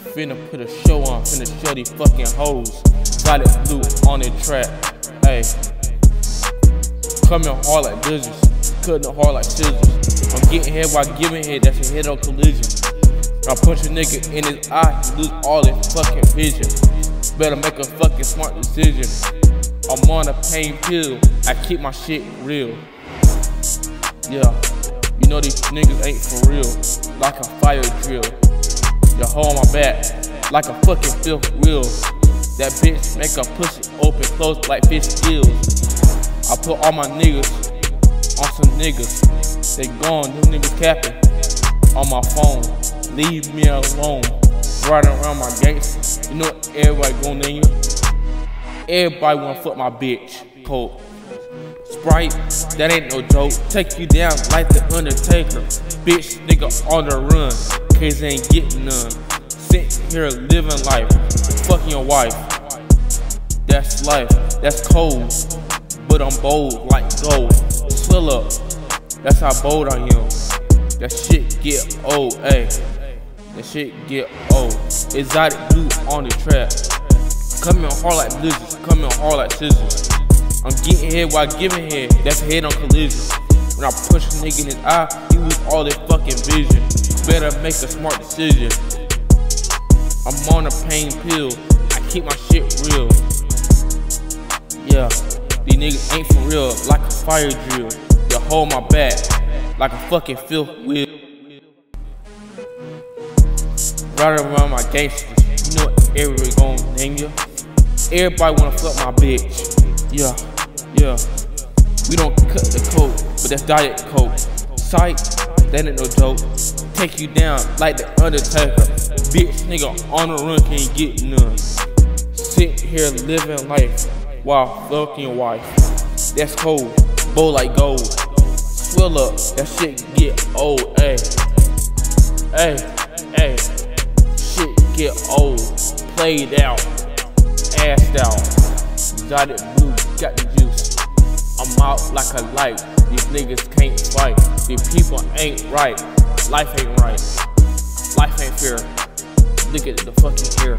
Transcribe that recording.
Finna put a show on, finna show these fucking hoes. It blue on the track, ayy. Coming hard like lizards, cutting hard like scissors. I'm getting hit while giving hit, that's a hit on collision. I punch a nigga in his eye, he lose all his fucking vision. Better make a fucking smart decision. I'm on a pain pill, I keep my shit real. Yeah, you know these niggas ain't for real, like a fire drill. You hold my back, like a fucking fifth wheel. That bitch make a pussy open, close like fish gills. I put all my niggas on some niggas. They gone, them niggas capping on my phone. Leave me alone. Riding around my gangster. You know everybody going in you. Everybody wanna fuck my bitch. Cold. Sprite, that ain't no joke. Take you down like the Undertaker. Bitch, nigga on the run. Cause ain't getting none. Sitting here living life. Fucking your wife. That's life. That's cold. But I'm bold like gold. Swell up. That's how bold I am. That shit get old, ayy. That shit get old. Exotic blue on the track. Coming hard like blizzards. Coming hard like scissors. I'm getting hit while giving head. That's head on collision. When I push a nigga in his eye, he lose all his fucking vision. Better make a smart decision. I'm on a pain pill. I keep my shit real. Yeah, these niggas ain't for real. Like a fire drill. They hold my back like a fucking filth wheel. Right around my gangsters. You know everybody gon' name you. Everybody wanna fuck my bitch. Yeah, yeah. We don't cut the coat, but that's diet coke. Sight, that ain't no joke. Take you down like the Undertaker. Bitch, nigga on the run can't get none. Sit here living life while fucking wife. That's cold, bow like gold. Swell up, that shit get old, ayy. Ayy, ayy. Shit get old, played out, assed out. Got it blue, got the juice. I'm out like a light. These niggas can't fight. These people ain't right. Life ain't right. Life ain't fair. Look at the fucking hair.